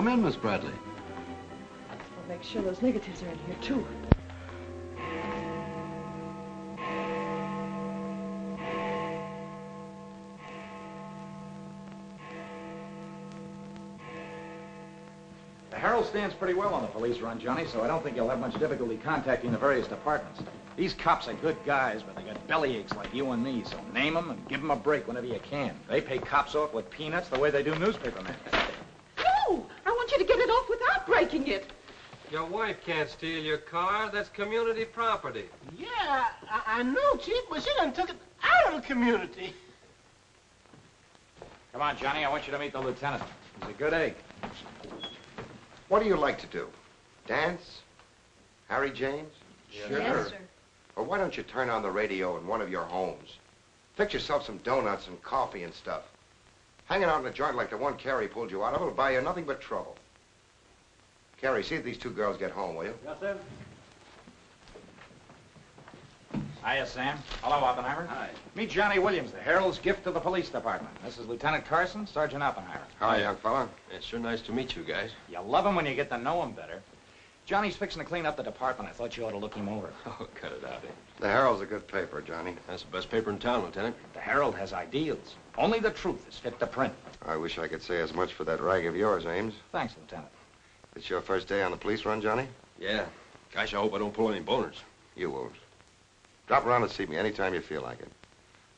Come in, Miss Bradley. I'll make sure those negatives are in here, too. The Herald stands pretty well on the police run, Johnny, so I don't think you'll have much difficulty contacting the various departments. These cops are good guys, but they got belly aches like you and me, so name them and give them a break whenever you can. They pay cops off with peanuts the way they do newspapermen. No! I want you to get it off without breaking it. Your wife can't steal your car. That's community property. Yeah, I, I know, Chief, but she done took it out of the community. Come on, Johnny, I want you to meet the lieutenant. He's a good egg. What do you like to do? Dance? Harry James? Sure. sir. Or why don't you turn on the radio in one of your homes? Fix yourself some donuts and coffee and stuff. Hanging out in a joint like the one Carrie pulled you out of will buy you nothing but trouble. Carrie, see if these two girls get home, will you? Yes, sir. Hiya, Sam. Hello, Oppenheimer. Hi. Meet Johnny Williams, the Herald's gift to the police department. This is Lieutenant Carson, Sergeant Oppenheimer. Hi, young fella. It's sure nice to meet you guys. You love him when you get to know him better. Johnny's fixing to clean up the department. I thought you ought to look him over. Oh, cut it out, eh? The Herald's a good paper, Johnny. That's the best paper in town, Lieutenant. The Herald has ideals. Only the truth is fit to print. I wish I could say as much for that rag of yours, Ames. Thanks, Lieutenant. It's your first day on the police run, Johnny? Yeah. Gosh, I hope I don't pull any boners. You won't. Drop around and see me anytime you feel like it.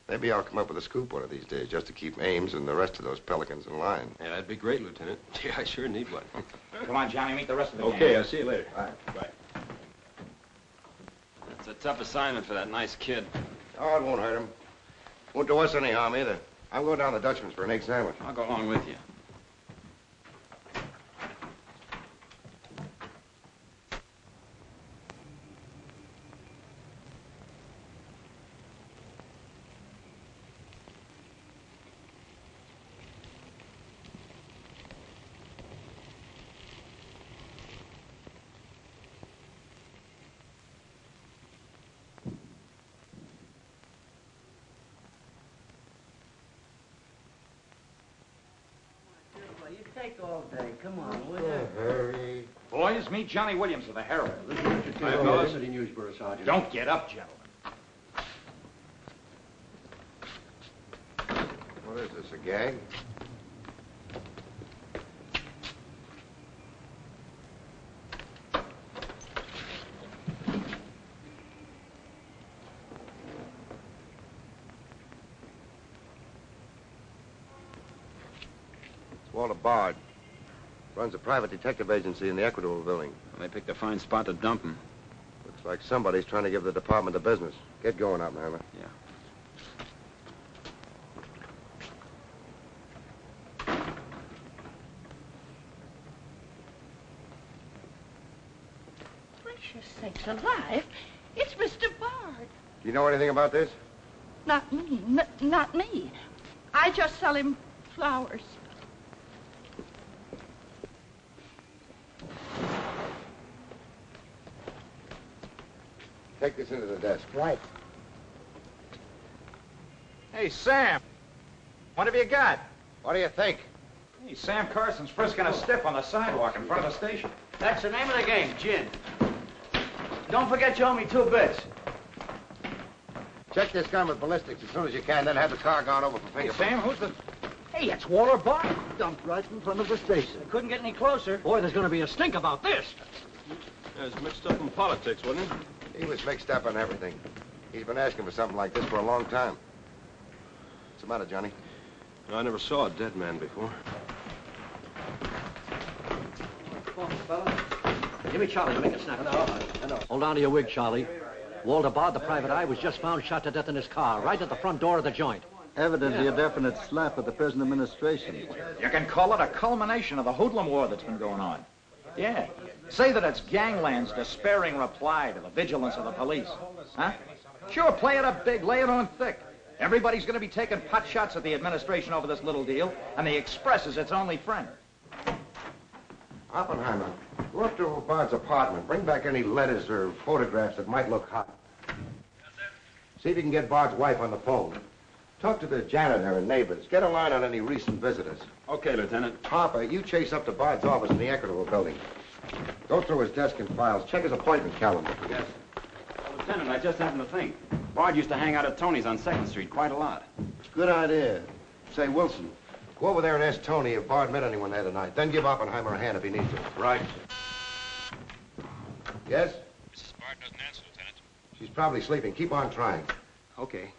Maybe I'll come up with a scoop one of these days just to keep Ames and the rest of those pelicans in line. Yeah, that'd be great, Lieutenant. Yeah, I sure need one. Come on, Johnny, meet the rest of the gang. okay, I'll see you later. All right. Bye. It's a tough assignment for that nice kid. Oh, it won't hurt him. Won't do us any harm either. I'm going down to the Dutchman's for an egg sandwich. I'll go along with you. You take all day. Come on, will you? Hurry. Boys, meet Johnny Williams of the Herald. This is Richard Hi, fellas. City Newsboro, Sergeant. Don't get up, gentlemen. What is this, a gag? It's Walter Bard. Runs a private detective agency in the Equitable building. They picked a fine spot to dump him. Looks like somebody's trying to give the department the business. Get going, Oppenheimer. Yeah. Gracious sakes alive. It's Mr. Bard. Do you know anything about this? Not me. N- not me. I just sell him flowers. Take this into the desk. Right. Hey, Sam. What have you got? What do you think? Hey, Sam Carson's frisking a stiff on the sidewalk in front of the station. That's the name of the game, gin. Don't forget you owe me two bits. Check this gun with ballistics as soon as you can, then have the car gone over for Hey, fingerprints. Sam, who's the... Hey, it's Walter Bard. Dumped right in front of the station. I couldn't get any closer. Boy, there's going to be a stink about this. Yeah, he's mixed up in politics, wasn't he? He was mixed up on everything. He's been asking for something like this for a long time. What's the matter, Johnny? I never saw a dead man before. Come on, fella. Give me Charlie to make a snap. Hold on to your wig, Charlie. Walter Bard, the private eye, was just found shot to death in his car, right at the front door of the joint. Evidently a definite slap at the present administration. You can call it a culmination of the hoodlum war that's been going on. Yeah. Say that it's gangland's despairing reply to the vigilance of the police. Huh? Sure, play it up big, lay it on thick. Everybody's going to be taking pot shots at the administration over this little deal, and the Express is its only friend. Oppenheimer, go up to Bard's apartment. Bring back any letters or photographs that might look hot. See if you can get Bard's wife on the phone. Talk to the janitor and neighbors. Get a line on any recent visitors. Okay, Lieutenant. Harper, you chase up to Bard's office in the Equitable building. Go through his desk and files. Check his appointment calendar. Yes. Lieutenant, I just happened to think. Bard used to hang out at Tony's on 2nd Street quite a lot. Good idea. Say, Wilson, go over there and ask Tony if Bard met anyone there tonight. Then give Oppenheimer a hand if he needs it. Right. Yes? Mrs. Bard doesn't answer, Lieutenant. She's probably sleeping. Keep on trying. Okay.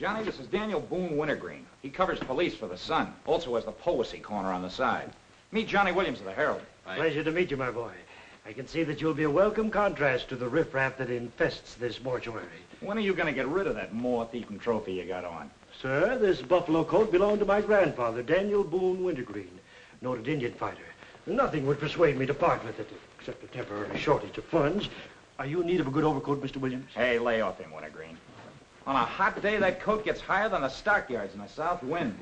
Johnny, this is Daniel Boone Wintergreen. He covers police for the Sun. Also has the policy corner on the side. Meet Johnny Williams of the Herald. Pleasure to meet you, my boy. I can see that you'll be a welcome contrast to the riffraff that infests this mortuary. When are you going to get rid of that moth-eaten trophy you got on? Sir, this buffalo coat belonged to my grandfather, Daniel Boone Wintergreen, noted Indian fighter. Nothing would persuade me to part with it, except a temporary shortage of funds. Are you in need of a good overcoat, Mr. Williams? Hey, lay off him, Wintergreen. On a hot day, that coat gets higher than the stockyards in a south wind.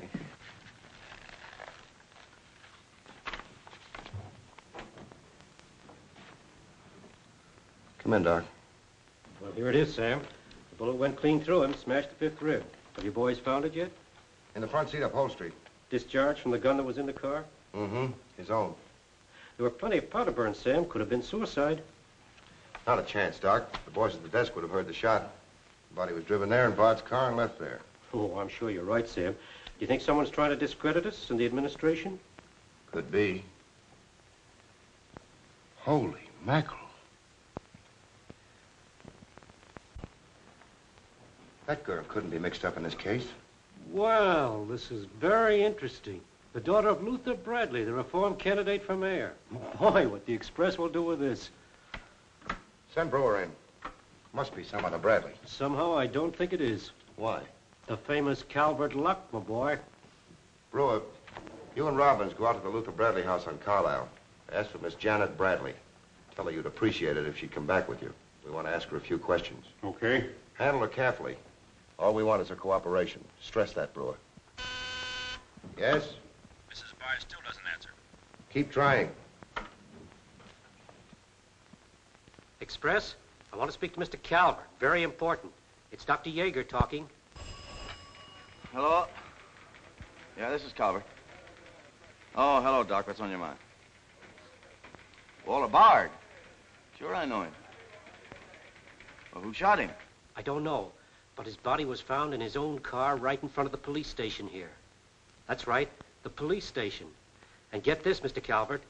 Come in, Doc. Well, here it is, Sam. The bullet went clean through him, smashed the fifth rib. Have you boys found it yet? In the front seat upholstery. Discharged from the gun that was in the car? Mm-hmm. His own. There were plenty of powder burns, Sam. Could have been suicide. Not a chance, Doc. The boys at the desk would have heard the shot. The body was driven there in Bard's car and left there. Oh, I'm sure you're right, Sam. Do you think someone's trying to discredit us in the administration? Could be. Holy mackerel. That girl couldn't be mixed up in this case. Well, this is very interesting. The daughter of Luther Bradley, the reform candidate for mayor. Boy, what the Express will do with this. Send Brewer in. Must be some other Bradley. Somehow, I don't think it is. Why? The famous Calvert Luck, my boy. Brewer, you and Robbins go out to the Luther Bradley house on Carlisle. Ask for Miss Janet Bradley. Tell her you'd appreciate it if she'd come back with you. We want to ask her a few questions. Okay. Handle her carefully. All we want is her cooperation. Stress that, Brewer. Yes? Mrs. Bard still doesn't answer. Keep trying. Express? I want to speak to Mr. Calvert. Very important. It's Dr. Yeager talking. Hello? Yeah, this is Calvert. Oh, hello, Doc. What's on your mind? Walter Bard. Sure, I know him. Well, who shot him? I don't know, but his body was found in his own car right in front of the police station here. That's right, the police station. And get this, Mr. Calvert.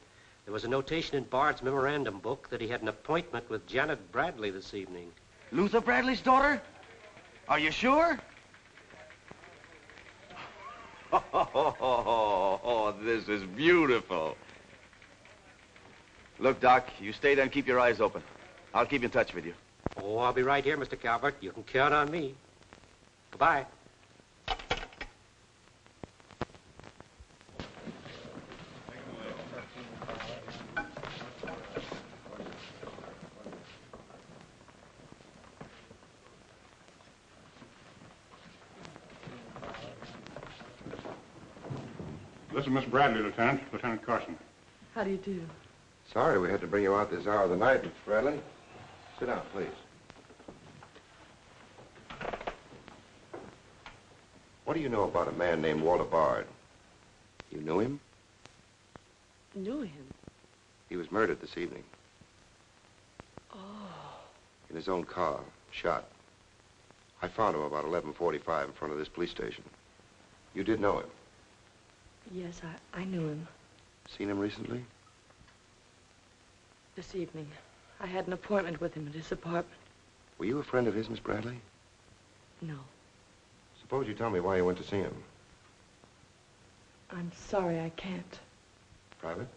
There was a notation in Bard's memorandum book that he had an appointment with Janet Bradley this evening. Luther Bradley's daughter? Are you sure? Oh, this is beautiful. Look, Doc, you stay there and keep your eyes open. I'll keep in touch with you. Oh, I'll be right here, Mr. Calvert. You can count on me. Goodbye. Bradley, Lieutenant. Lieutenant Carson. How do you do? Sorry we had to bring you out this hour of the night, Miss Bradley. Sit down, please. What do you know about a man named Walter Bard? You knew him? Knew him. He was murdered this evening Oh. in his own car, shot. I found him about 11:45 in front of this police station. You did know him. Yes, I, I knew him Seen him recently? this evening. I had an appointment with him at his apartment. Were you a friend of his, Miss Bradley? No. Suppose you tell me why you went to see him. I'm sorry I can't. Private?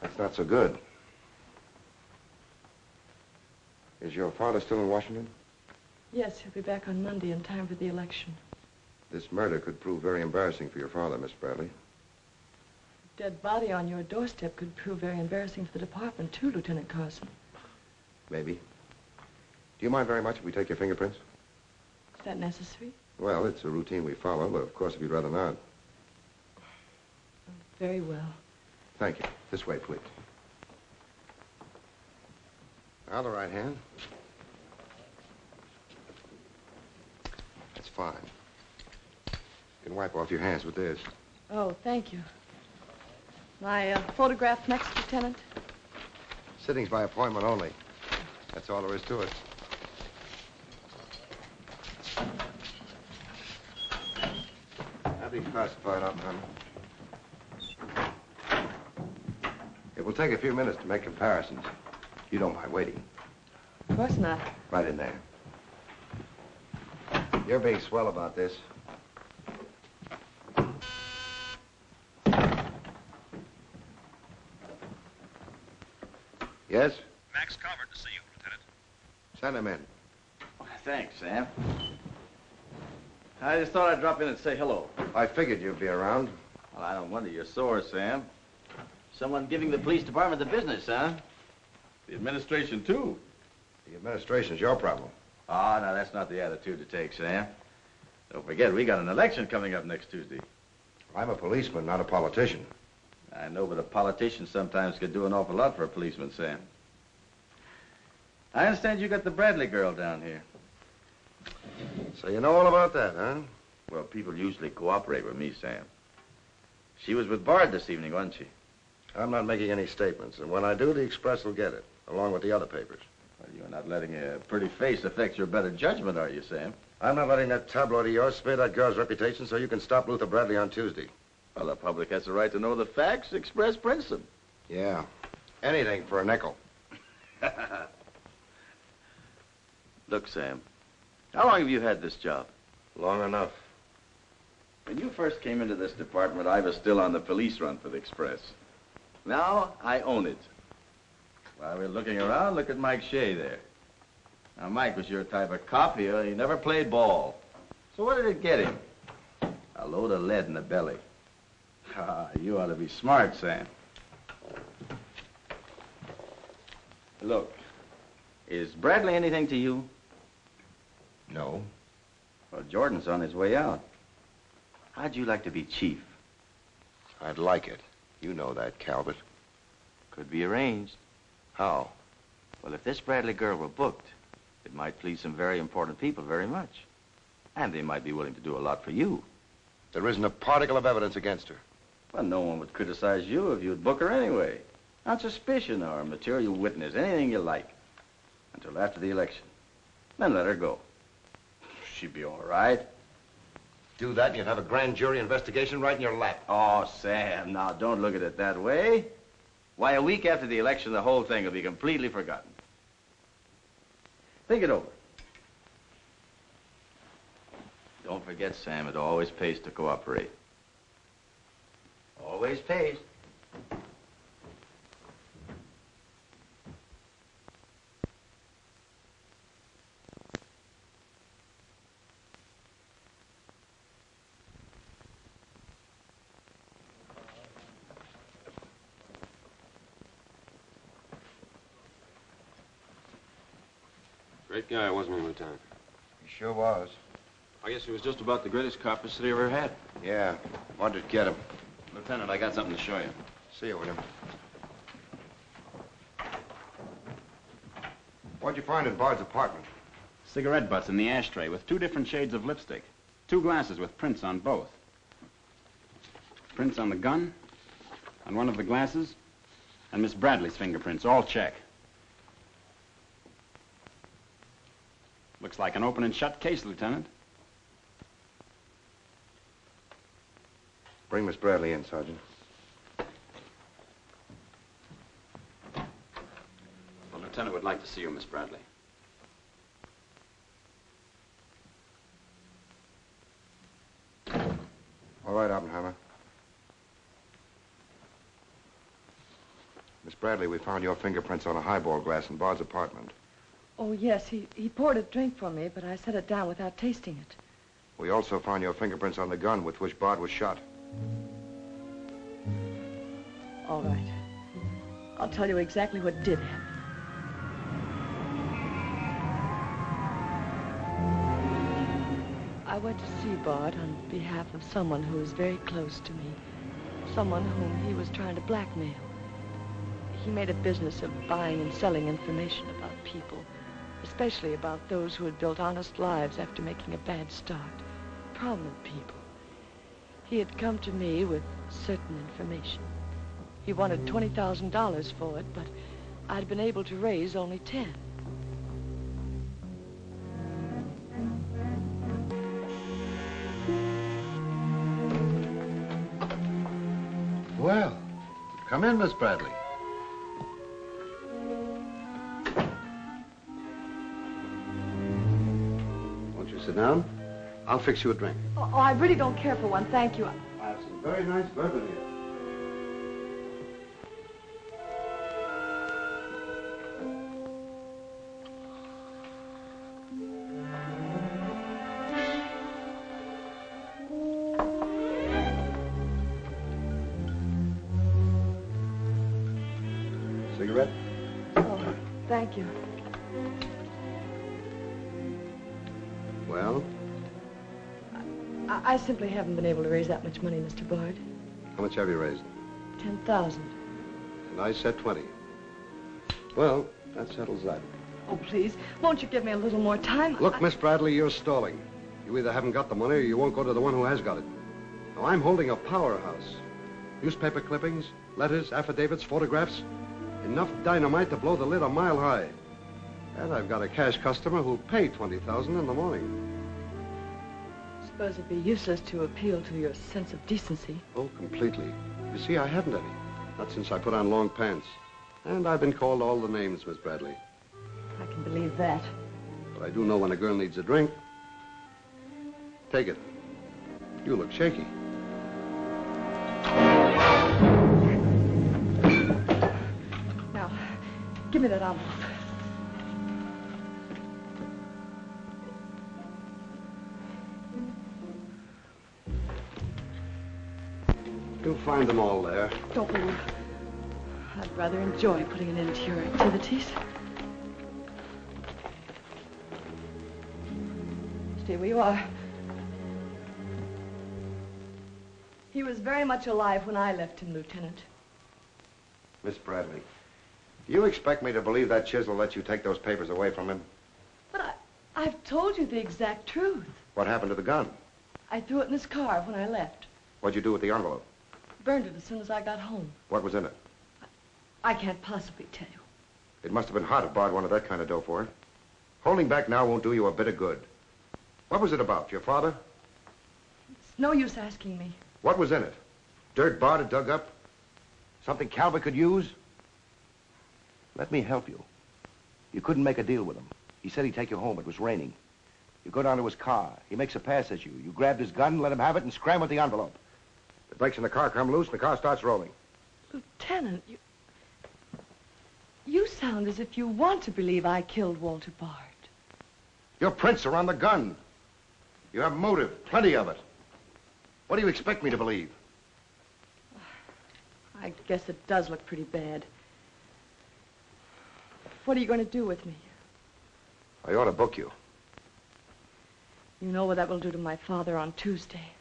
That's not so good. Is your father still in Washington? Yes, he'll be back on Monday in time for the election. This murder could prove very embarrassing for your father, Miss Bradley. A dead body on your doorstep could prove very embarrassing for the department, too, Lieutenant Carson. Maybe. Do you mind very much if we take your fingerprints? Is that necessary? Well, it's a routine we follow, but of course, if you'd rather not. Very well. Thank you. This way, please. Now the right hand. Fine. You can wipe off your hands with this. Oh, thank you. My uh, photograph next, Lieutenant? Sittings by appointment only. That's all there is to it. That'll be classified, Oppenheimer. It will take a few minutes to make comparisons. You don't mind waiting. Of course not. Right in there. You're being swell about this. Yes? Max Calvert to see you, Lieutenant. Send him in. Thanks, Sam. I just thought I'd drop in and say hello. I figured you'd be around. Well, I don't wonder you're sore, Sam. Someone giving the police department the business, huh? The administration, too. The administration's your problem. Ah, now that's not the attitude to take, Sam. Don't forget, we got an election coming up next Tuesday. I'm a policeman, not a politician. I know, but a politician sometimes could do an awful lot for a policeman, Sam. I understand you got the Bradley girl down here. So you know all about that, huh? Well, people usually cooperate with me, Sam. She was with Bard this evening, wasn't she? I'm not making any statements, and when I do, the Express will get it, along with the other papers. Well, you're not letting a pretty face affect your better judgment, are you, Sam? I'm not letting that tabloid of yours smear that girl's reputation so you can stop Luther Bradley on Tuesday. Well, the public has the right to know the facts. Express prints them. Yeah. Anything for a nickel. Look, Sam, how long have you had this job? Long enough. When you first came into this department, I was still on the police run for the Express. Now, I own it. While we're looking around, look at Mike Shea there. Now, Mike was your type of cop here. He never played ball. So what did it get him? A load of lead in the belly. Ah, you ought to be smart, Sam. Look, is Bradley anything to you? No. Well, Jordan's on his way out. How'd you like to be chief? I'd like it. You know that, Calvert. Could be arranged. How? Well, if this Bradley girl were booked, it might please some very important people very much. And they might be willing to do a lot for you. There isn't a particle of evidence against her. Well, no one would criticize you if you'd book her anyway. On suspicion or a material witness, anything you like. Until after the election. Then let her go. She'd be all right. Do that and you'd have a grand jury investigation right in your lap. Oh, Sam, now don't look at it that way. Why, a week after the election, the whole thing will be completely forgotten. Think it over. Don't forget, Sam, it always pays to cooperate. Always pays. Great guy, wasn't he, Lieutenant? He sure was. I guess he was just about the greatest cop the city ever had. Yeah. Wanted to get him. Lieutenant, I got something to show you. See you, William. What'd you find in Bard's apartment? Cigarette butts in the ashtray with two different shades of lipstick. Two glasses with prints on both. Prints on the gun, on one of the glasses, and Miss Bradley's fingerprints, all check. Looks like an open and shut case, Lieutenant. Bring Miss Bradley in, Sergeant. The lieutenant would like to see you, Miss Bradley. All right, Oppenheimer. Miss Bradley, we found your fingerprints on a highball glass in Bard's apartment. Oh, yes, he, he poured a drink for me, but I set it down without tasting it. We also found your fingerprints on the gun with which Bard was shot. All right. I'll tell you exactly what did happen. I went to see Bard on behalf of someone who was very close to me. someone whom he was trying to blackmail. He made a business of buying and selling information about people, especially about those who had built honest lives after making a bad start. Prominent people. He had come to me with certain information. He wanted $20,000 for it, but I'd been able to raise only 10. Well, come in, Miss Bradley. Sit down? I'll fix you a drink. Oh, oh, I really don't care for one, thank you. I have some very nice bourbon here. Cigarette? Oh, thank you. Well, I, I simply haven't been able to raise that much money, Mr. Bard. how much have you raised? 10,000. And I said 20. Well, that settles that. Oh, please, won't you give me a little more time? Look, Miss Bradley, you're stalling. You either haven't got the money or you won't go to the one who has got it. Now, I'm holding a powerhouse. Newspaper clippings, letters, affidavits, photographs. Enough dynamite to blow the lid a mile high. And I've got a cash customer who'll pay 20000 in the morning. Suppose it'd be useless to appeal to your sense of decency. Oh, completely. You see, I haven't any. Not since I put on long pants. And I've been called all the names, Miss Bradley. I can believe that. But I do know when a girl needs a drink. Take it. You look shaky. Now, give me that envelope. Find them all there. Don't move. I'd rather enjoy putting an end to your activities. Stay where you are. He was very much alive when I left him, Lieutenant. Miss Bradley, do you expect me to believe that chisel let you take those papers away from him? But I, I've told you the exact truth. What happened to the gun? I threw it in his car when I left. What'd you do with the envelope? Burned it as soon as I got home. What was in it? I can't possibly tell you. It must have been hot if Bard wanted that kind of dough for it. Holding back now won't do you a bit of good. What was it about? Your father? It's no use asking me. What was in it? Dirt Bard had dug up? Something Calvert could use? Let me help you. You couldn't make a deal with him. He said he'd take you home. It was raining. You go down to his car. He makes a pass at you. You grabbed his gun, let him have it, and scram with the envelope. The brakes in the car come loose and the car starts rolling. Lieutenant, you... You sound as if you want to believe I killed Walter Bard. Your prints are on the gun. You have motive, plenty of it. What do you expect me to believe? I guess it does look pretty bad. What are you going to do with me? I ought to book you. You know what that will do to my father on Tuesday.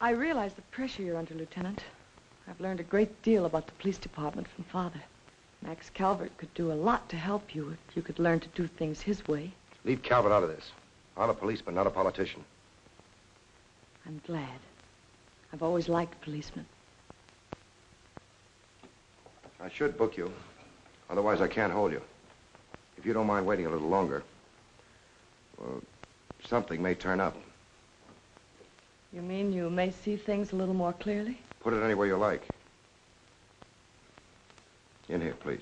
I realize the pressure you're under, Lieutenant. I've learned a great deal about the police department from Father. Max Calvert could do a lot to help you if you could learn to do things his way. Leave Calvert out of this. I'm a policeman, not a politician. I'm glad. I've always liked policemen. I should book you. Otherwise, I can't hold you. If you don't mind waiting a little longer, well, something may turn up. You mean you may see things a little more clearly? Put it anywhere you like. In here, please.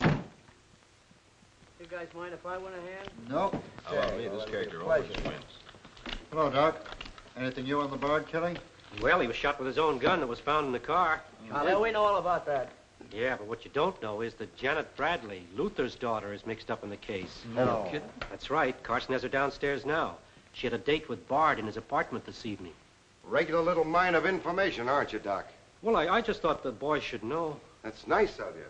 You guys mind if I want a hand? No. Allow me, this character always wins. Hello, Doc. Anything new on the Bard killing? Well, he was shot with his own gun that was found in the car. Yeah, we know all about that. Yeah, but what you don't know is that Janet Bradley, Luther's daughter, is mixed up in the case. No. kidding? That's right. Carson has her downstairs now. She had a date with Bard in his apartment this evening. Regular little mine of information, aren't you, Doc? Well, I, I just thought the boys should know. That's nice of you.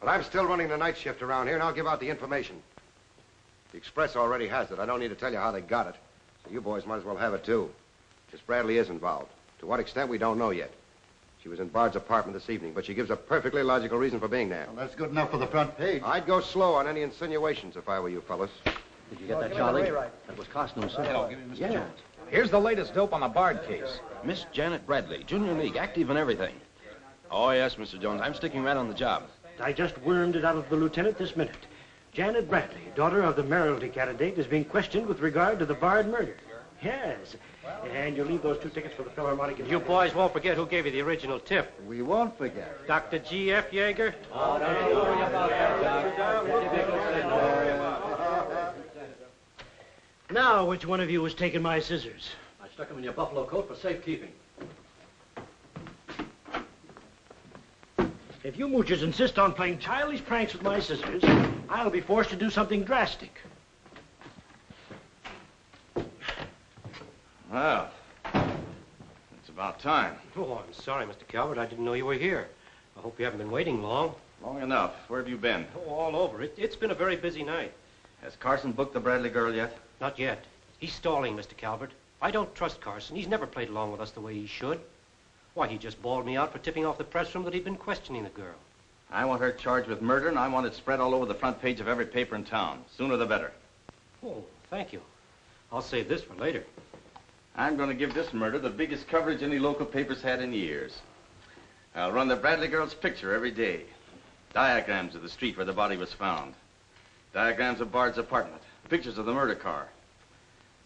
But I'm still running the night shift around here, and I'll give out the information. The Express already has it. I don't need to tell you how they got it. So you boys might as well have it, too. Miss Bradley is involved. To what extent, we don't know yet. She was in Bard's apartment this evening, but she gives a perfectly logical reason for being there. Well, that's good enough for the front page. I'd go slow on any insinuations if I were you fellas. Did you get that, Charlie? That was costume, sir. Hello, give me Mr. Yeah. Jones. Here's the latest dope on the Bard case. Miss Janet Bradley, Junior League, active and everything. Oh, yes, Mr. Jones. I'm sticking right on the job. I just wormed it out of the lieutenant this minute. Janet Bradley, daughter of the mayoralty candidate, is being questioned with regard to the Bard murder. Yes. And you'll leave those two tickets for the Philharmonic. in You boys won't forget who gave you the original tip. We won't forget. Dr. G.F. Yeager? Now, which one of you was taking my scissors? I stuck them in your buffalo coat for safekeeping. If you moochers insist on playing childish pranks with my scissors, I'll be forced to do something drastic. Well, it's about time. Oh, I'm sorry, Mr. Calvert. I didn't know you were here. I hope you haven't been waiting long. Long enough. Where have you been? Oh, all over. It, it's been a very busy night. Has Carson booked the Bradley girl yet? Not yet. He's stalling, Mr. Calvert. I don't trust Carson. He's never played along with us the way he should. Why, he just bawled me out for tipping off the press room that he'd been questioning the girl. I want her charged with murder, and I want it spread all over the front page of every paper in town. Sooner the better. Oh, thank you. I'll save this for later. I'm going to give this murder the biggest coverage any local paper's had in years. I'll run the Bradley girl's picture every day. Diagrams of the street where the body was found. Diagrams of Bard's apartment. Pictures of the murder car.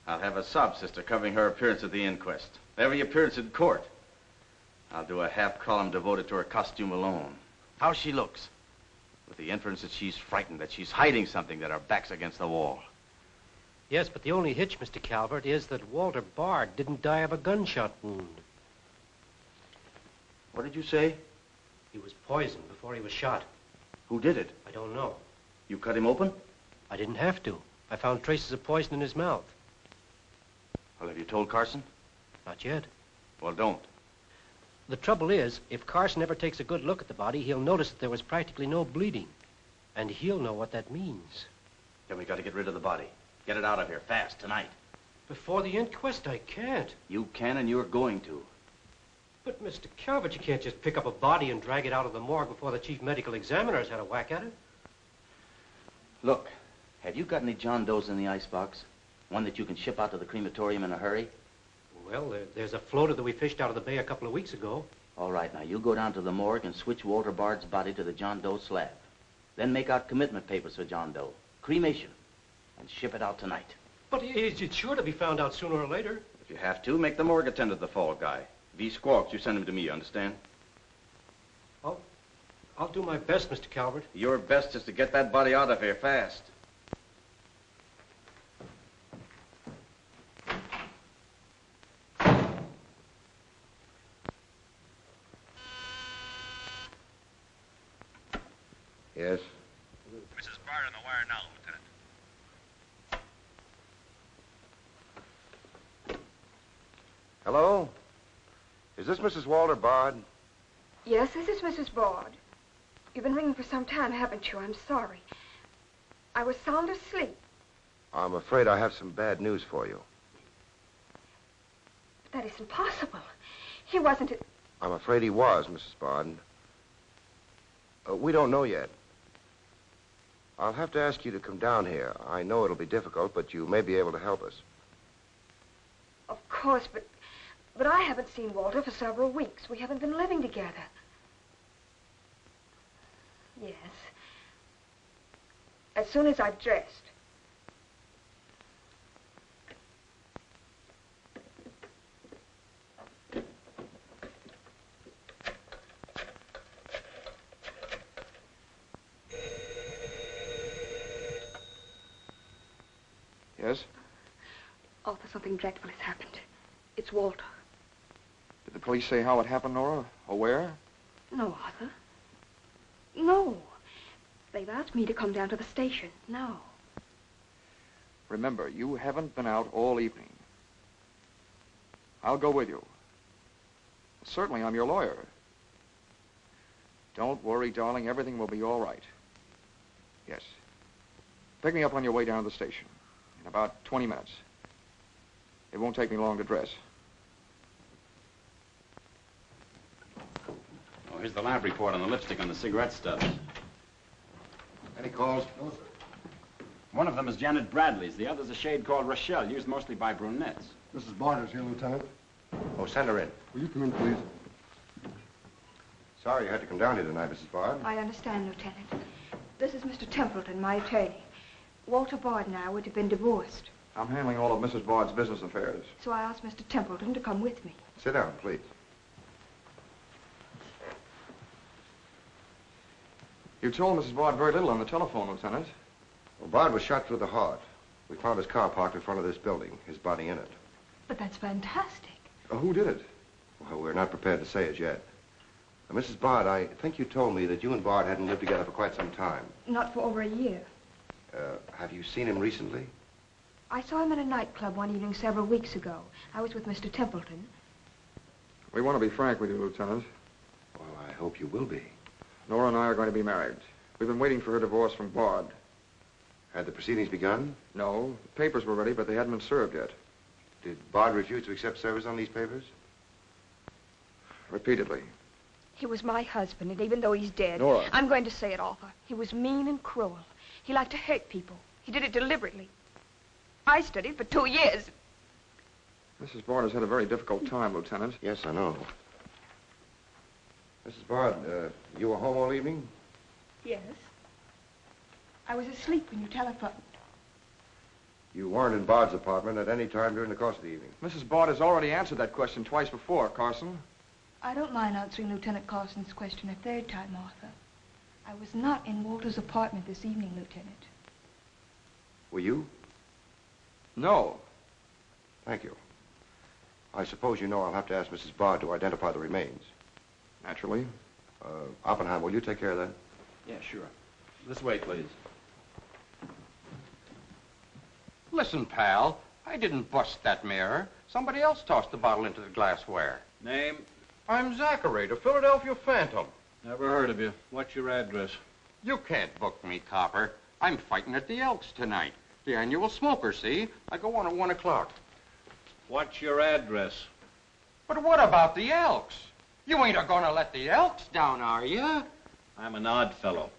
I'll have a sob sister covering her appearance at the inquest. Every appearance in court. I'll do a half column devoted to her costume alone. How she looks. With the inference that she's frightened, that she's hiding something, that her back's against the wall. Yes, but the only hitch, Mr. Calvert, is that Walter Bard didn't die of a gunshot wound. What did you say? He was poisoned before he was shot. Who did it? I don't know. You cut him open? I didn't have to. I found traces of poison in his mouth. Well, have you told Carson? Not yet. Well, don't. The trouble is, if Carson ever takes a good look at the body, he'll notice that there was practically no bleeding. And he'll know what that means. Then we got to get rid of the body. Get it out of here fast tonight. Before the inquest, I can't. You can and you're going to. But, Mr. Calvert, you can't just pick up a body and drag it out of the morgue before the chief medical examiner's had a whack at it. Look, have you got any John Does in the icebox? One that you can ship out to the crematorium in a hurry? Well, there, there's a floater that we fished out of the bay a couple of weeks ago. All right, now you go down to the morgue and switch Walter Bard's body to the John Doe slab. Then make out commitment papers for John Doe. Cremation. And ship it out tonight. But it's, it's sure to be found out sooner or later. If you have to, make the morgue attend to the fall guy. If he squawks, you send him to me, you understand? I'll, I'll do my best, Mr. Calvert. Your best is to get that body out of here fast. Yes? Mrs. Bard on the wire now, Lieutenant. Hello? Is this Mrs. Walter Bard? Yes, this is Mrs. Bard. You've been ringing for some time, haven't you? I'm sorry. I was sound asleep. I'm afraid I have some bad news for you. But that isn't possible. He wasn't... a- I'm afraid he was, Mrs. Bard. Uh, we don't know yet. I'll have to ask you to come down here. I know it'll be difficult, but you may be able to help us. Of course, but... But I haven't seen Walter for several weeks. We haven't been living together. Yes. As soon as I've dressed. Yes? Oh, Arthur, something dreadful has happened. It's Walter. Did the police say how it happened, Nora? Or where? No, Arthur. No. They've asked me to come down to the station. No. Remember, you haven't been out all evening. I'll go with you. Certainly, I'm your lawyer. Don't worry, darling. Everything will be all right. Yes. Pick me up on your way down to the station. In about 20 minutes. It won't take me long to dress. Here's the lab report on the lipstick and the cigarette stubs. Any calls? No, sir. One of them is Janet Bradley's. The other's a shade called Rochelle, used mostly by brunettes. Mrs. Barter's here, Lieutenant. Oh, send her in. Will you come in, please? Sorry you had to come down here tonight, Mrs. Bard. I understand, Lieutenant. This is Mr. Templeton, my attorney. Walter Bard and I would have been divorced, I'm handling all of Mrs. Bard's business affairs. so I asked Mr. Templeton to come with me. Sit down, please. You told Mrs. Bard very little on the telephone, Lieutenant. Well, Bard was shot through the heart. We found his car parked in front of this building, his body in it. But that's fantastic. Uh, who did it? Well, we're not prepared to say it yet. Uh, Mrs. Bard, I think you told me that you and Bard hadn't lived together for quite some time. Not for over a year. Uh, have you seen him recently? I saw him at a nightclub one evening several weeks ago. I was with Mr. Templeton. We want to be frank with you, Lieutenant. Well, I hope you will be. Nora and I are going to be married. We've been waiting for her divorce from Bard. Had the proceedings begun? No, the papers were ready, but they hadn't been served yet. Did Bard refuse to accept service on these papers? Repeatedly. He was my husband, and even though he's dead, Nora. I'm going to say it, Arthur. He was mean and cruel. He liked to hurt people. He did it deliberately. I studied for two years. Mrs. Bard has had a very difficult time, Lieutenant. Yes, I know. Mrs. Bard, uh, you were home all evening? Yes. I was asleep when you telephoned. You weren't in Bard's apartment at any time during the course of the evening. Mrs. Bard has already answered that question twice before, Carson. I don't mind answering Lieutenant Carson's question a third time, Arthur. I was not in Walter's apartment this evening, Lieutenant. Were you? No. Thank you. I suppose you know I'll have to ask Mrs. Bard to identify the remains. Naturally. Uh, Oppenheim, will you take care of that? Yeah, sure. This way, please. Listen, pal, I didn't bust that mirror. Somebody else tossed the bottle into the glassware. Name? I'm Zachary, the Philadelphia Phantom. Never heard of you. What's your address? You can't book me, Copper. I'm fighting at the Elks tonight. The annual smoker, see? I go on at one o'clock. What's your address? But what about the Elks? You ain't a-gonna let the Elks down, are you? I'm an odd fellow.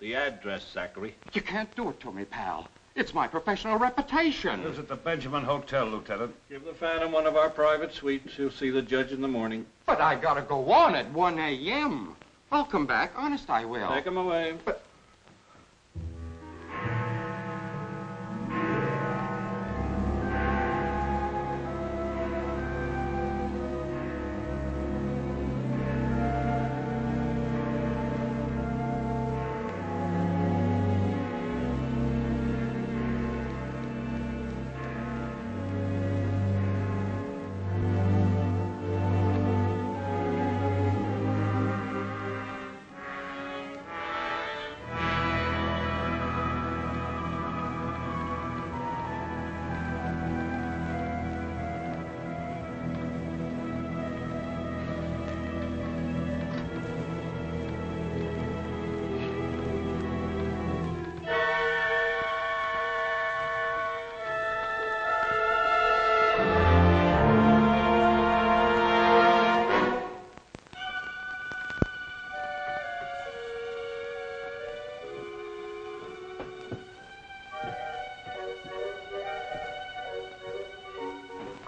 The address, Zachary. You can't do it to me, pal. It's my professional reputation. Lives at the Benjamin Hotel, Lieutenant. Give the Phantom one of our private suites. He'll see the judge in the morning. But I gotta go on at 1 a.m. I'll come back. Honest, I will. Take him away. But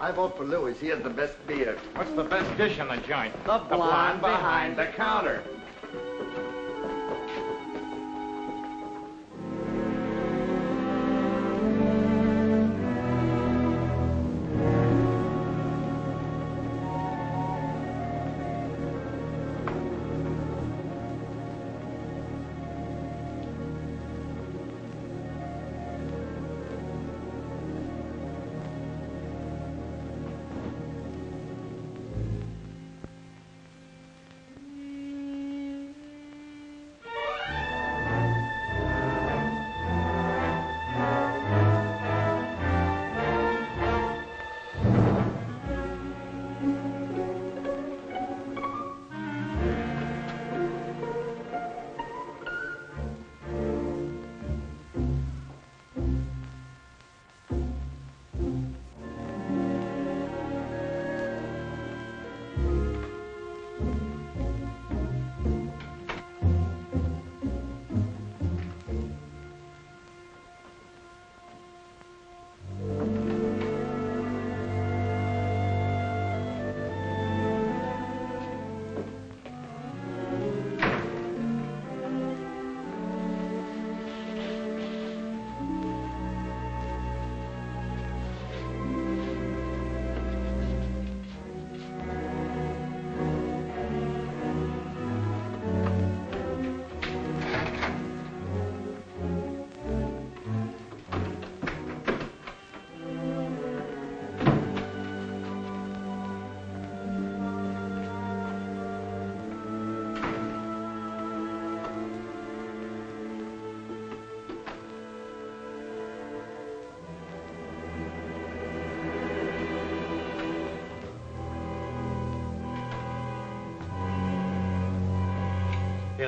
I vote for Louis. He has the best beer. What's the best dish in the joint? The blonde behind the counter.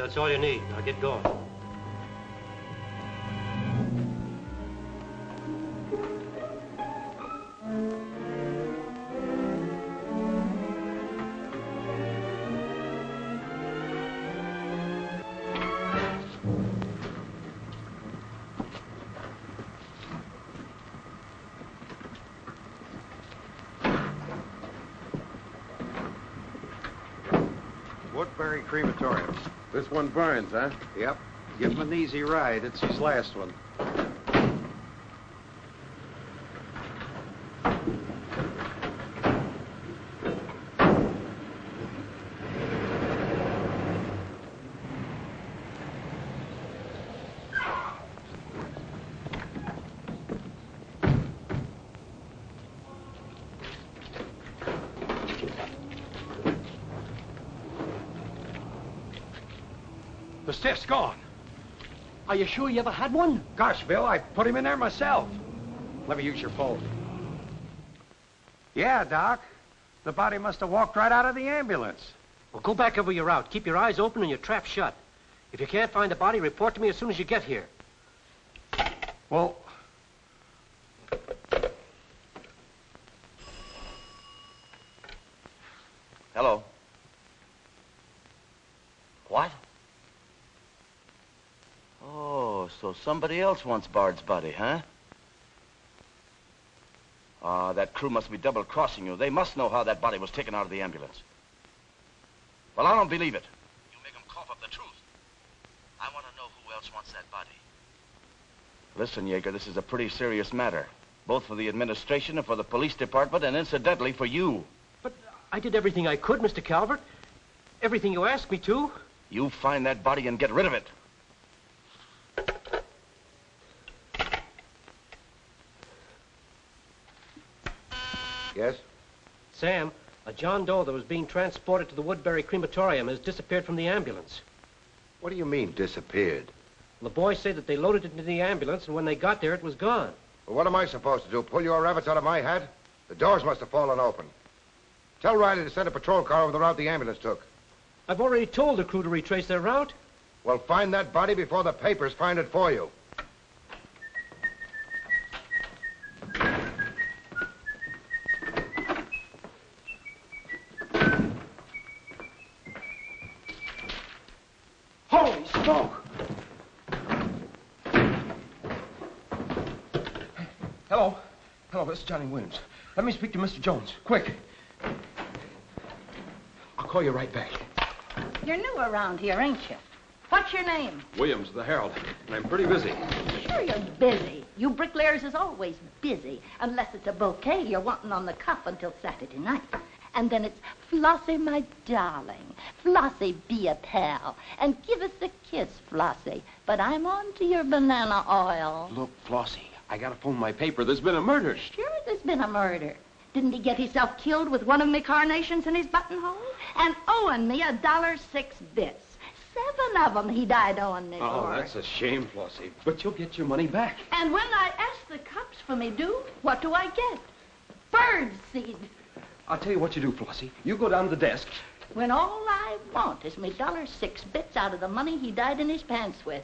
That's all you need. Now get going. Woodbury Crematorium. This one burns, huh? Yep. Give him an easy ride. It's his last one. Stiff's gone. Are you sure you ever had one? Gosh, Bill, I put him in there myself. Let me use your phone. Yeah, Doc. The body must have walked right out of the ambulance. Well, go back over your route. Keep your eyes open and your trap shut. If you can't find the body, report to me as soon as you get here. Well, Hello. What? Oh, so somebody else wants Bard's body, huh? Ah, that crew must be double-crossing you. They must know how that body was taken out of the ambulance. Well, I don't believe it. You make them cough up the truth. I want to know who else wants that body. Listen, Yeager, this is a pretty serious matter. Both for the administration and for the police department, and incidentally for you. But I did everything I could, Mr. Calvert. Everything you asked me to. You find that body and get rid of it. Yes? Sam, a John Doe that was being transported to the Woodbury crematorium has disappeared from the ambulance. What do you mean, disappeared? The boys say that they loaded it into the ambulance, and when they got there, it was gone. Well, what am I supposed to do? Pull your rabbits out of my hat? The doors must have fallen open. Tell Riley to send a patrol car over the route the ambulance took. I've already told the crew to retrace their route. Well, find that body before the papers find it for you. Holy smoke! Hello. Hello, this is Johnny Williams. Let me speak to Mr. Jones. Quick. I'll call you right back. You're new around here, ain't you? What's your name? Williams, the Herald. And I'm pretty busy. Sure you're busy. You bricklayers is always busy, unless it's a bouquet you're wanting on the cuff until Saturday night. And then it's Flossie, my darling. Flossie, be a pal. And give us a kiss, Flossie. But I'm on to your banana oil. Look, Flossie, I gotta phone my paper. There's been a murder. Sure there's been a murder. Didn't he get himself killed with one of me carnations in his buttonhole? And owing me a dollar six bits. Seven of 'em he died owing me Oh, for. that's a shame, Flossie. But you'll get your money back. And when I ask the cops for me due, what do I get? Bird seed. I'll tell you what you do, Flossie. You go down to the desk. When all I want is me dollar six bits out of the money he died in his pants with.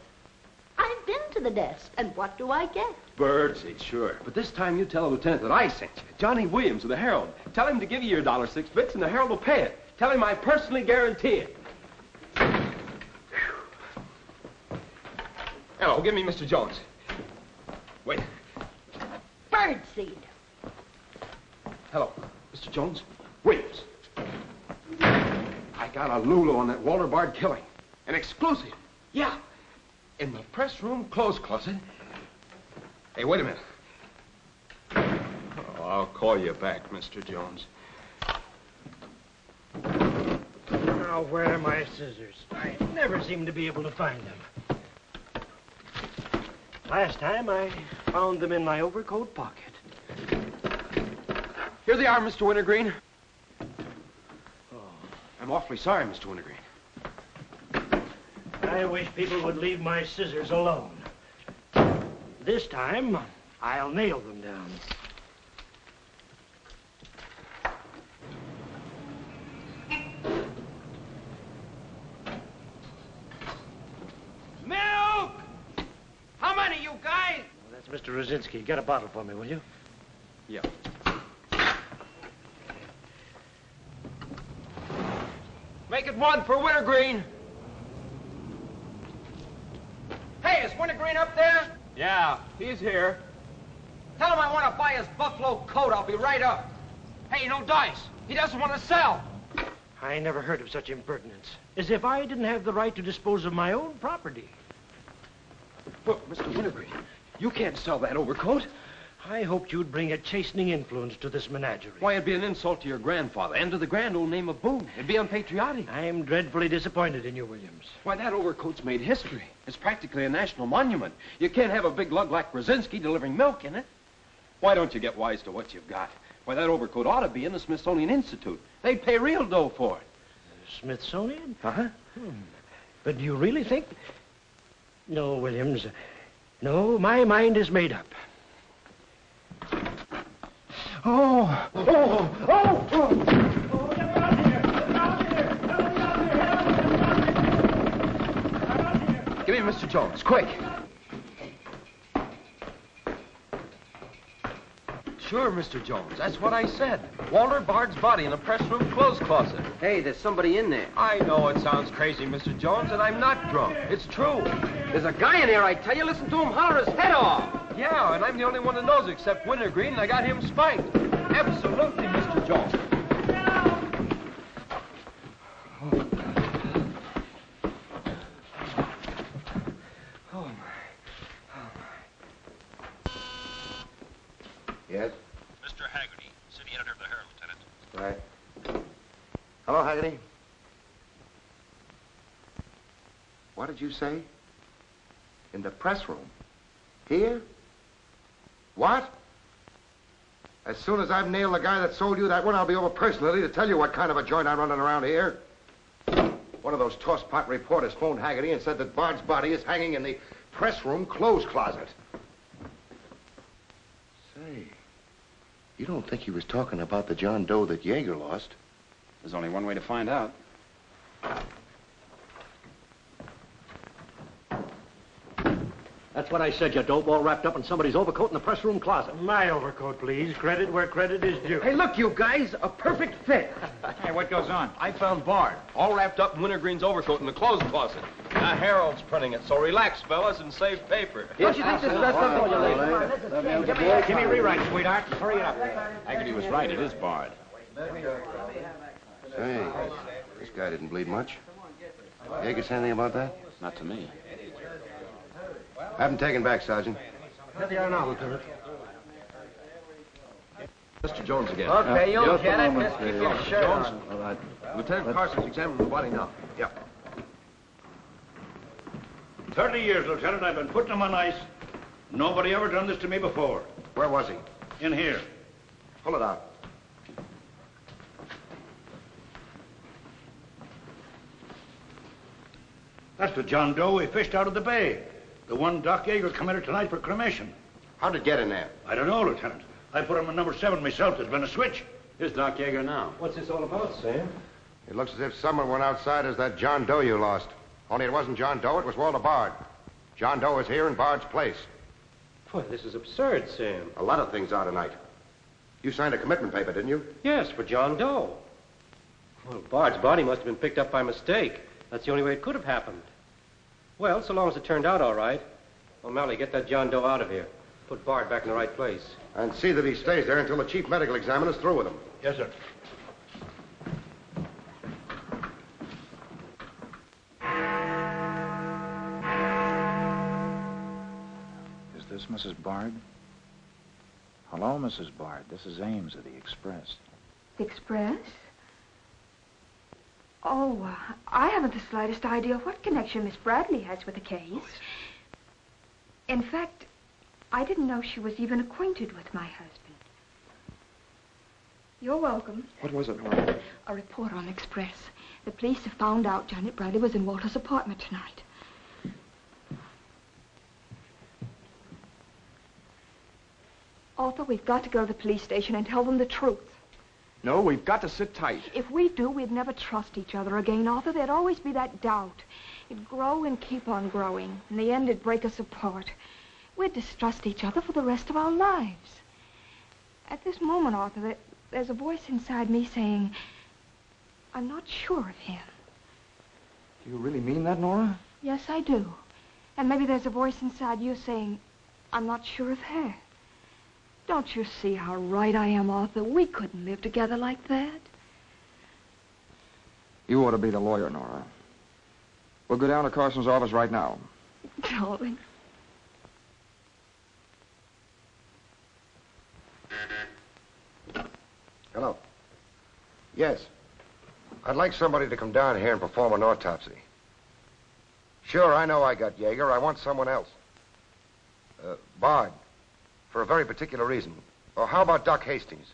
I've been to the desk, and what do I get? Birdseed, sure. But this time you tell the lieutenant that I sent you. Johnny Williams of the Herald. Tell him to give you your dollar six bits, and the Herald will pay it. Tell him I personally guarantee it. Hello, give me Mr. Jones. Wait. Bird seed. Hello, Mr. Jones. Williams. I got a Lulu on that Walter Bard killing. An exclusive. Yeah. In the press room clothes closet. Hey, wait a minute. Oh, I'll call you back, Mr. Jones. Now, where are my scissors? I never seem to be able to find them. Last time I found them in my overcoat pocket. Here they are, Mr. Wintergreen. Oh, I'm awfully sorry, Mr. Wintergreen. I wish people would leave my scissors alone. This time, I'll nail them down. Milk! How many, you guys? Well, that's Mr. Ruzinsky. Get a bottle for me, will you? Yeah. Make it one for wintergreen. Is Wintergreen up there? Yeah, he's here. Tell him I want to buy his buffalo coat. I'll be right up. Hey, no dice. He doesn't want to sell. I never heard of such impertinence. As if I didn't have the right to dispose of my own property. Look, Mr. Wintergreen, you can't sell that overcoat. I hoped you'd bring a chastening influence to this menagerie. Why, it'd be an insult to your grandfather and to the grand old name of Boone. It'd be unpatriotic. I'm dreadfully disappointed in you, Williams. Why, that overcoat's made history. It's practically a national monument. You can't have a big lug like Ruzinsky delivering milk in it. Why don't you get wise to what you've got? Why, that overcoat ought to be in the Smithsonian Institute. They'd pay real dough for it. Smithsonian? Uh-huh. Hmm. But do you really think... No, Williams. No, my mind is made up. Oh, oh, oh, oh! Give me Mr. Jones, quick. Sure, Mr. Jones. That's what I said. Walter Bard's body in a press room clothes closet. Hey, there's somebody in there. I know it sounds crazy, Mr. Jones, and I'm not drunk. It's true. There's a guy in here, I tell you. Listen to him holler his head off. Yeah, and I'm the only one that knows except Wintergreen, and I got him spiked. Absolutely, Mr. Jones. Oh, Yes? Mr. Haggerty, city editor of the Herald, Lieutenant. Right. Hello, Haggerty. What did you say? In the press room? Here? What? As soon as I've nailed the guy that sold you that one, I'll be over personally to tell you what kind of a joint I'm running around here. One of those tosspot reporters phoned Haggerty and said that Bard's body is hanging in the press room clothes closet. Say, you don't think he was talking about the John Doe that Jaeger lost? There's only one way to find out. That's what I said, you dope, all wrapped up in somebody's overcoat in the press room closet. My overcoat, please. Credit where credit is due. Hey, look, you guys, a perfect fit. Hey, what goes on? I found Bard, all wrapped up in Wintergreen's overcoat in the clothes closet. The Herald's printing it, so relax, fellas, and save paper. Don't you think this dress up for you, ladies? Give me, give me rewrite, sweetheart. Hurry it up. Haggerty was right. It is Bard. Say, this guy didn't bleed much. Yeager say anything about that? Not to me. Have him taken back, Sergeant. Here they are now, Lieutenant. Mr. Jones again. Okay, you'll Just a get it. moment, Just keep uh, your shirt Jones. on. All right. Lieutenant Carson's examining the body now. Yeah. Thirty years, Lieutenant. I've been putting them on ice. Nobody ever done this to me before. Where was he? In here. Pull it out. That's the John Doe we fished out of the bay. The one Doc Yeager committed tonight for cremation. How'd it get in there? I don't know, Lieutenant. I put him in number seven myself. There's been a switch. Here's Doc Yeager now. What's this all about, Sam? It looks as if someone went outside as that John Doe you lost. Only it wasn't John Doe, it was Walter Bard. John Doe is here in Bard's place. Boy, this is absurd, Sam. A lot of things are tonight. You signed a commitment paper, didn't you? Yes, for John Doe. Well, Bard's body must have been picked up by mistake. That's the only way it could have happened. Well, so long as it turned out all right. O'Malley, get that John Doe out of here. Put Bard back in the right place. And see that he stays there until the chief medical examiner's through with him. Yes, sir. Is this Mrs. Bard? Hello, Mrs. Bard. This is Ames of the Express. The Express? Oh, uh, I haven't the slightest idea what connection Miss Bradley has with the case. In fact, I didn't know she was even acquainted with my husband. You're welcome. What was it, Nora? A report on Express. The police have found out Janet Bradley was in Walter's apartment tonight. Arthur, we've got to go to the police station and tell them the truth. No, we've got to sit tight. If we do, we'd never trust each other again, Arthur. There'd always be that doubt. It'd grow and keep on growing. In the end, it'd break us apart. We'd distrust each other for the rest of our lives. At this moment, Arthur, there, there's a voice inside me saying, I'm not sure of him. Do you really mean that, Nora? Yes, I do. And maybe there's a voice inside you saying, I'm not sure of her. Don't you see how right I am, Arthur? We couldn't live together like that. You ought to be the lawyer, Nora. We'll go down to Carson's office right now. Darling. Hello. Yes. I'd like somebody to come down here and perform an autopsy. Sure, I know I got Jaeger. I want someone else. Uh, Bard. For a very particular reason. Or how about Doc Hastings?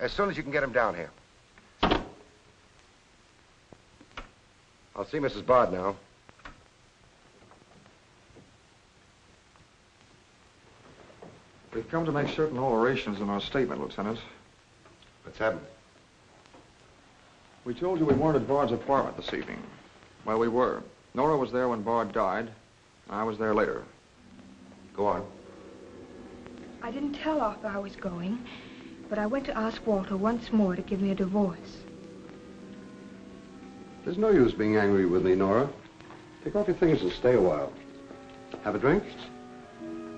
As soon as you can get him down here. I'll see Mrs. Bard now. We've come to make certain alterations in our statement, Lieutenant. What's happened? We told you we weren't at Bard's apartment this evening. Well, we were. Nora was there when Bard died. I was there later. Go on. I didn't tell Arthur I was going, but I went to ask Walter once more to give me a divorce. There's no use being angry with me, Nora. Take off your things and stay a while. Have a drink?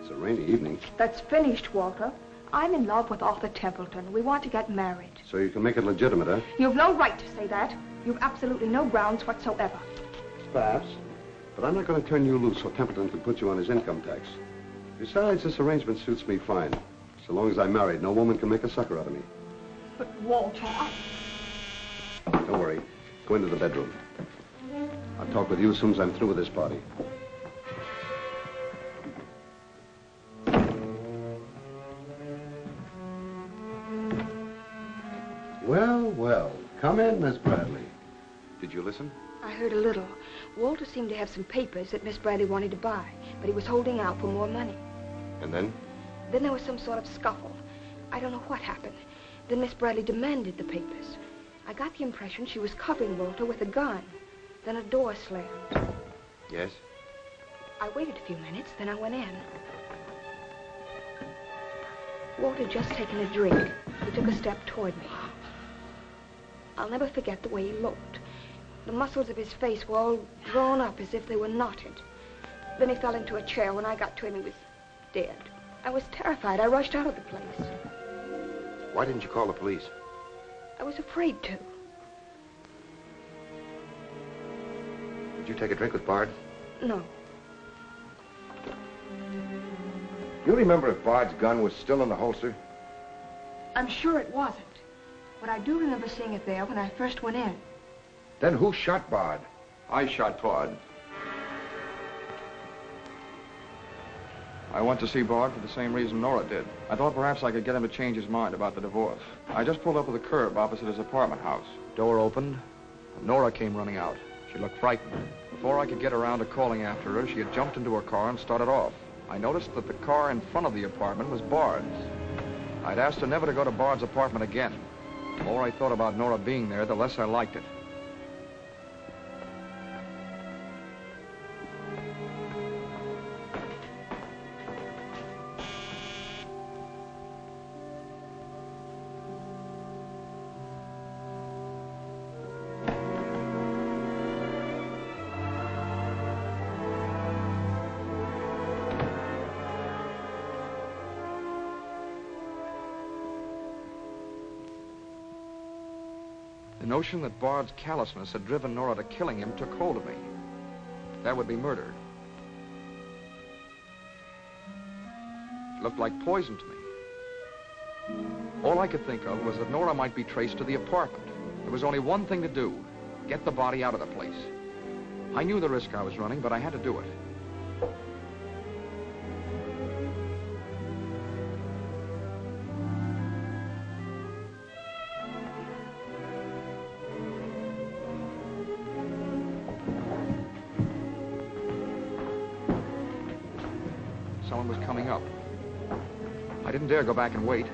It's a rainy evening, That's finished, Walter. I'm in love with Arthur Templeton. We want to get married. so you can make it legitimate, eh? You've no right to say that. You've absolutely no grounds whatsoever. Perhaps. But I'm not going to turn you loose so Templeton can put you on his income tax. Besides, this arrangement suits me fine. So long as I'm married, no woman can make a sucker out of me. But, Walter, I... Don't worry. Go into the bedroom. I'll talk with you as soon as I'm through with this party. Well, well. Come in, Miss Bradley. Did you listen? I heard a little. Walter seemed to have some papers that Miss Bradley wanted to buy, but he was holding out for more money. And then? Then there was some sort of scuffle. I don't know what happened. Then Miss Bradley demanded the papers. I got the impression she was covering Walter with a gun. Then a door slammed. Yes? I waited a few minutes, then I went in. Walter had just taken a drink. He took a step toward me. I'll never forget the way he looked. The muscles of his face were all drawn up as if they were knotted. Then he fell into a chair. When I got to him, he was dead. I was terrified. I rushed out of the place. Why didn't you call the police? I was afraid to. Did you take a drink with Bard? No. You remember if Bard's gun was still in the holster? I'm sure it wasn't. But I do remember seeing it there when I first went in. Then who shot Bard? I shot Bard. I went to see Bard for the same reason Nora did. I thought perhaps I could get him to change his mind about the divorce. I just pulled up at the curb opposite his apartment house. Door opened. and Nora came running out. She looked frightened. Before I could get around to calling after her, she had jumped into her car and started off. I noticed that the car in front of the apartment was Bard's. I'd asked her never to go to Bard's apartment again. The more I thought about Nora being there, the less I liked it. Notion that Bard's callousness had driven Nora to killing him took hold of me. That would be murder. It looked like poison to me. All I could think of was that Nora might be traced to the apartment. There was only one thing to do, get the body out of the place. I knew the risk I was running, but I had to do it. Go back and wait.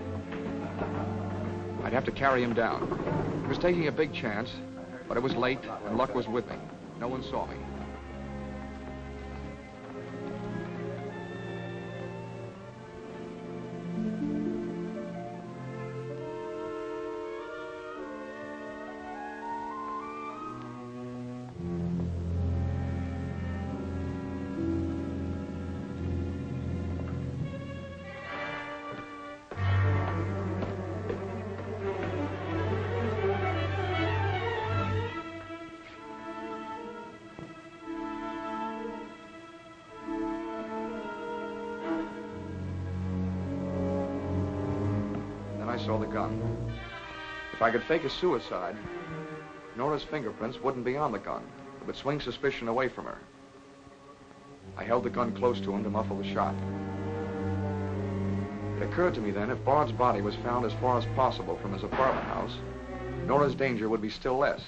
I'd have to carry him down. He was taking a big chance, but it was late, and luck was with me. No one saw me. Saw the gun. If I could fake a suicide, Nora's fingerprints wouldn't be on the gun. It would swing suspicion away from her. I held the gun close to him to muffle the shot. It occurred to me then, if Bard's body was found as far as possible from his apartment house, Nora's danger would be still less.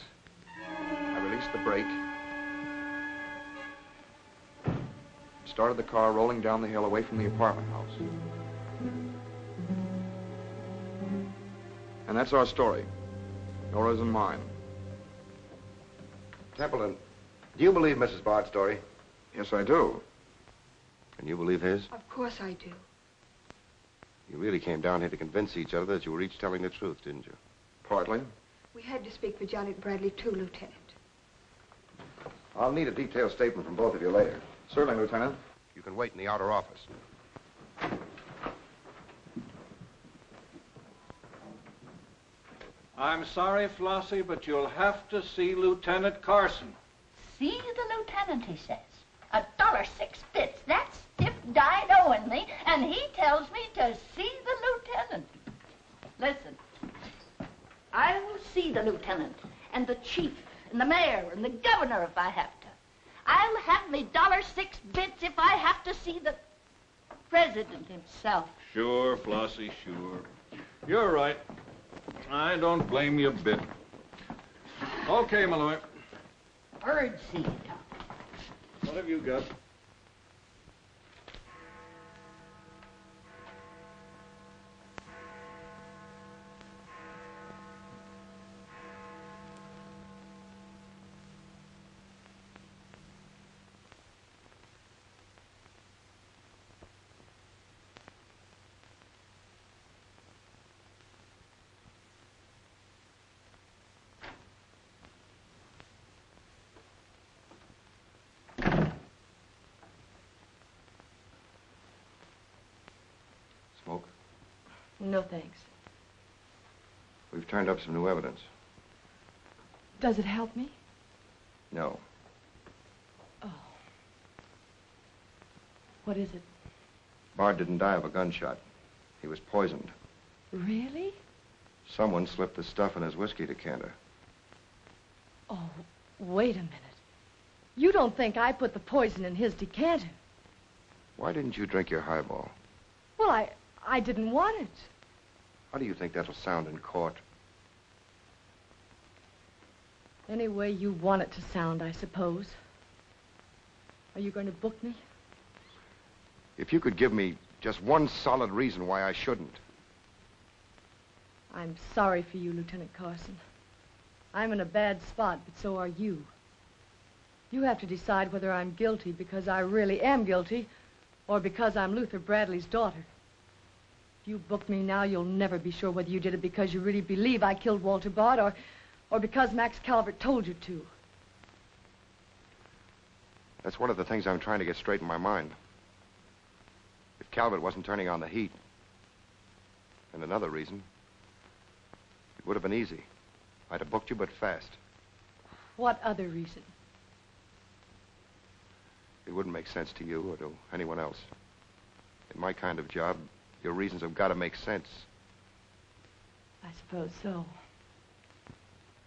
I released the brake, started the car rolling down the hill away from the apartment house. And that's our story. Nora's and mine. Templeton, do you believe Mrs. Bard's story? Yes, I do. And you believe his? Of course I do. You really came down here to convince each other that you were each telling the truth, didn't you? Partly. We had to speak for Johnny Bradley, too, Lieutenant. I'll need a detailed statement from both of you later. Certainly, Lieutenant. You can wait in the outer office. I'm sorry, Flossie, but you'll have to see Lieutenant Carson. See the lieutenant, he says. A dollar six bits. That's stiff died owing me, and he tells me to see the lieutenant. Listen, I will see the lieutenant, and the chief, and the mayor, and the governor if I have to. I'll have me dollar six bits if I have to see the president himself. Sure, Flossie, sure. You're right. I don't blame you a bit. Okay, Malloy. Bird seed. What have you got? No, thanks. We've turned up some new evidence. Does it help me? No. Oh. What is it? Bard didn't die of a gunshot. He was poisoned. Really? Someone slipped the stuff in his whiskey decanter. Oh, wait a minute. You don't think I put the poison in his decanter? Why didn't you drink your highball? Well, I I didn't want it. How do you think that'll sound in court? Any way you want it to sound, I suppose. Are you going to book me? If you could give me just one solid reason why I shouldn't. I'm sorry for you, Lieutenant Carson. I'm in a bad spot, but so are you. You have to decide whether I'm guilty because I really am guilty or because I'm Luther Bradley's daughter. If you book me now, you'll never be sure whether you did it because you really believe I killed Walter Bard or, or because Max Calvert told you to. That's one of the things I'm trying to get straight in my mind. If Calvert wasn't turning on the heat, and another reason, it would have been easy. I'd have booked you, but fast. What other reason? It wouldn't make sense to you or to anyone else. In my kind of job, your reasons have got to make sense. I suppose so.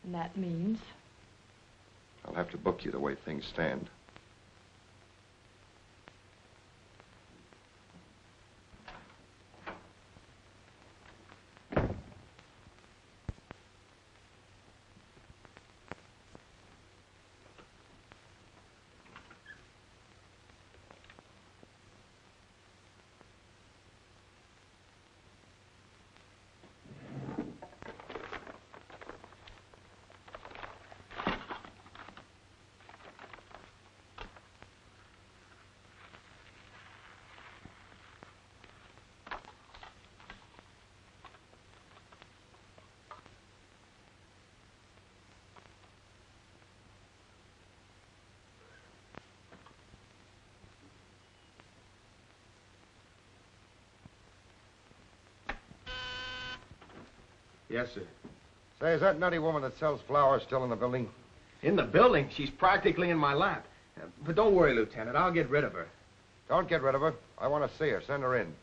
And that means? I'll have to book you the way things stand. Yes, sir. Say, is that nutty woman that sells flowers still in the building? In the building? She's practically in my lap. Uh, But don't worry, Lieutenant. I'll get rid of her. Don't get rid of her. I want to see her. Send her in.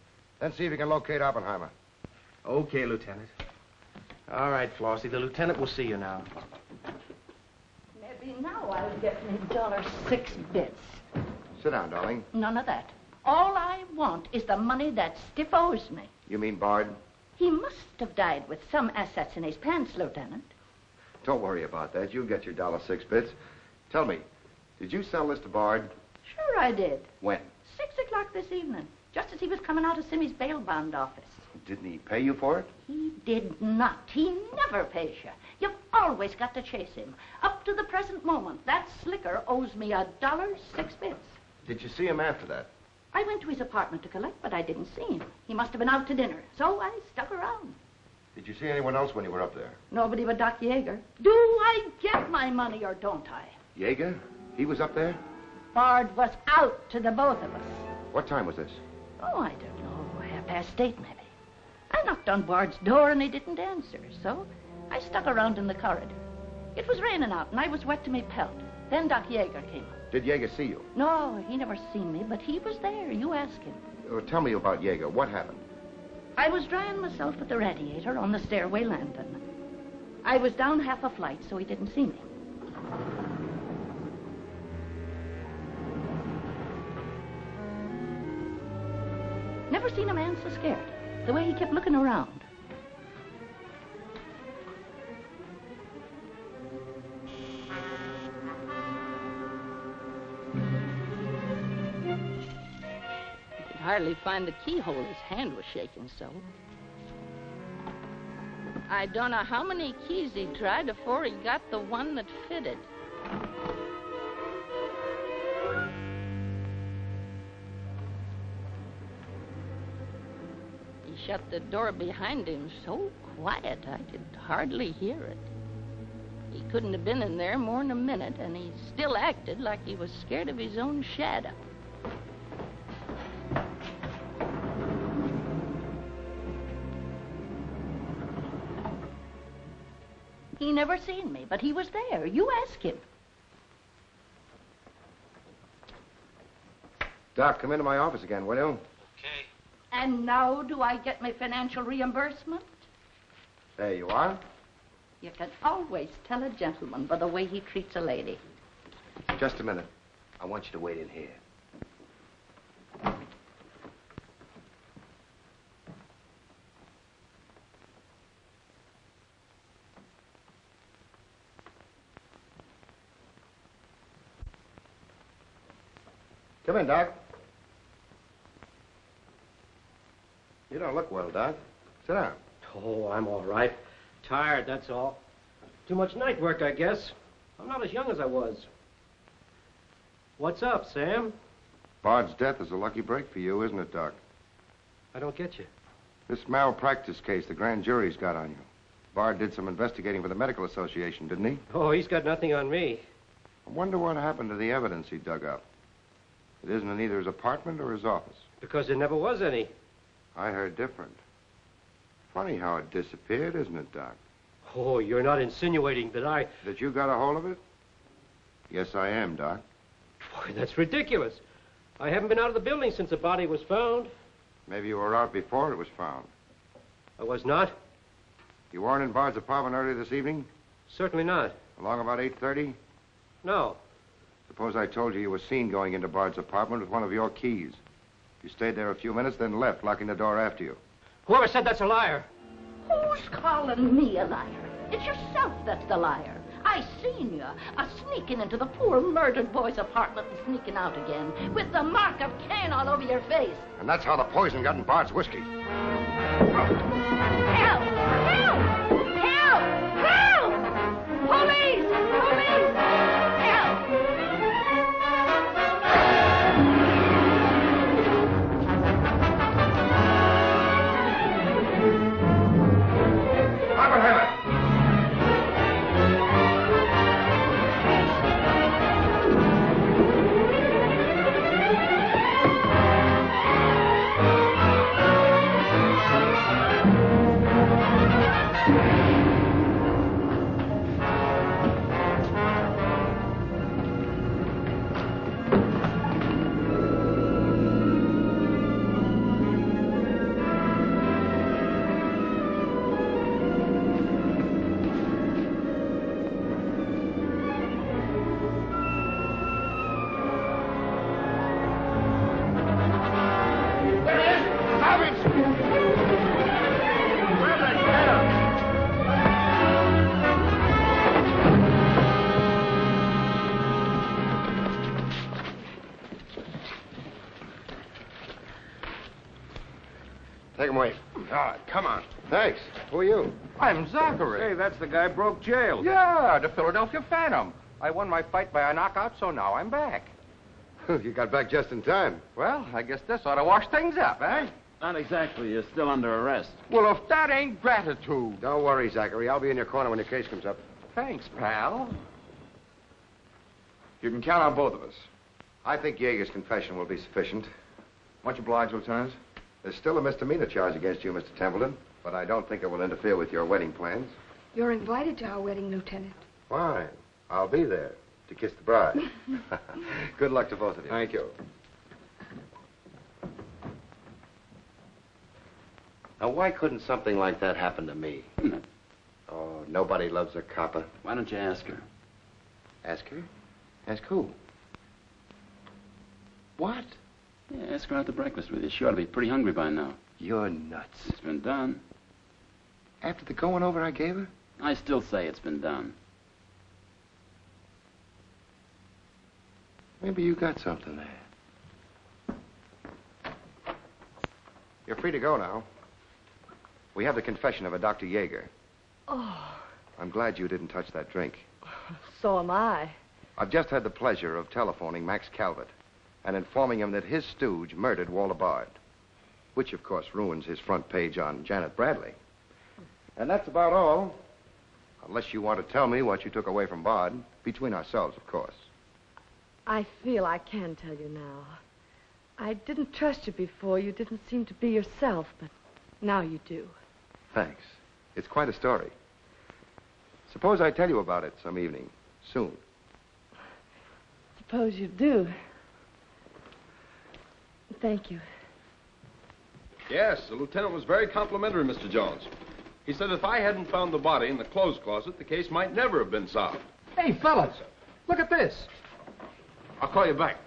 Then see if you can locate Oppenheimer. Okay, Lieutenant. All right, Flossie. The lieutenant will see you now. Maybe now I'll get me dollar six bits. Sit down, darling. None of that. All I want is the money that Stiff owes me. You mean Bard? He must have died with some assets in his pants, Lieutenant. Don't worry about that. You'll get your dollar six bits. Tell me, did you sell this to Bard? Sure I did. When? Six o'clock this evening, just as he was coming out of Simmy's bail bond office. Didn't he pay you for it? He did not. He never pays you. You've always got to chase him. Up to the present moment, that slicker owes me a dollar six bits. Did you see him after that? I went to his apartment to collect, but I didn't see him. He must have been out to dinner, so I stuck around. Did you see anyone else when you were up there? Nobody but Doc Yeager. Do I get my money or don't I? Yeager? He was up there? Bard was out to the both of us. What time was this? Oh, I don't know, half past eight maybe. I knocked on Bard's door and he didn't answer, so I stuck around in the corridor. It was raining out and I was wet to my pelt. Then Doc Yeager came up. Did Yeager see you? No, he never seen me, but he was there. You ask him. Uh, tell me about Yeager. What happened? I was drying myself at the radiator on the stairway landing. I was down half a flight, so he didn't see me. Never seen a man so scared. The way he kept looking around. Hardly find the keyhole. His hand was shaking so. I don't know how many keys he tried before he got the one that fitted. He shut the door behind him so quiet I could hardly hear it. He couldn't have been in there more'n a minute, and he still acted like he was scared of his own shadow. He never seen me, but he was there. You ask him. Doc, come into my office again, will you? Okay. And now do I get my financial reimbursement? There you are. You can always tell a gentleman by the way he treats a lady. Just a minute. I want you to wait in here. In, Doc. You don't look well, Doc. Sit down. Oh, I'm all right. Tired, that's all. Too much night work, I guess. I'm not as young as I was. What's up, Sam? Bard's death is a lucky break for you, isn't it, Doc? I don't get you. This malpractice case the grand jury's got on you. Bard did some investigating for the Medical Association, didn't he? Oh, he's got nothing on me. I wonder what happened to the evidence he dug up. It isn't in either his apartment or his office. Because there never was any. I heard different. Funny how it disappeared, isn't it, Doc? Oh, you're not insinuating that I... That you got a hold of it? Yes, I am, Doc. Boy, that's ridiculous. I haven't been out of the building since the body was found. Maybe you were out before it was found. I was not? You weren't in Bard's apartment earlier this evening? Certainly not. Along about 8.30? No. Suppose I told you you were seen going into Bard's apartment with one of your keys. You stayed there a few minutes, then left, locking the door after you. Whoever said that's a liar. Who's calling me a liar? It's yourself that's the liar. I seen you a sneaking into the poor murdered boy's apartment and sneaking out again with the mark of Cain all over your face. And that's how the poison got in Bard's whiskey. I'm Zachary. Hey, that's the guy broke jail. Yeah, the Philadelphia Phantom. I won my fight by a knockout, so now I'm back. you got back just in time. Well, I guess this ought to wash things up, eh? Not exactly. You're still under arrest. Well, if that ain't gratitude. Don't worry, Zachary. I'll be in your corner when your case comes up. Thanks, pal. You can count on both of us. I think Yeager's confession will be sufficient. Much obliged, Lieutenant. There's still a misdemeanor charge against you, Mr. Templeton, but I don't think it will interfere with your wedding plans. You're invited to our wedding, Lieutenant. Fine. I'll be there to kiss the bride. Good luck to both of you. Thank you. Now, why couldn't something like that happen to me? Hmm. oh, nobody loves a copper. Why don't you ask her? Ask her? Ask who? What? Yeah, ask her out to breakfast with you. She ought to be pretty hungry by now. You're nuts. It's been done. After the going over I gave her? I still say it's been done. Maybe you got something there. You're free to go now. We have the confession of a Dr. Yeager. Oh, I'm glad you didn't touch that drink. so am I. I've just had the pleasure of telephoning Max Calvert and informing him that his stooge murdered Walter Bard, which, of course, ruins his front page on Janet Bradley. And that's about all. Unless you want to tell me what you took away from Bard, between ourselves, of course. I feel I can tell you now. I didn't trust you before. You didn't seem to be yourself, but now you do. Thanks. It's quite a story. Suppose I tell you about it some evening, soon. Suppose you do. Thank you. Yes, the lieutenant was very complimentary, Mr. Jones. He said if I hadn't found the body in the clothes closet, the case might never have been solved. Hey, fellas, look at this. I'll call you back.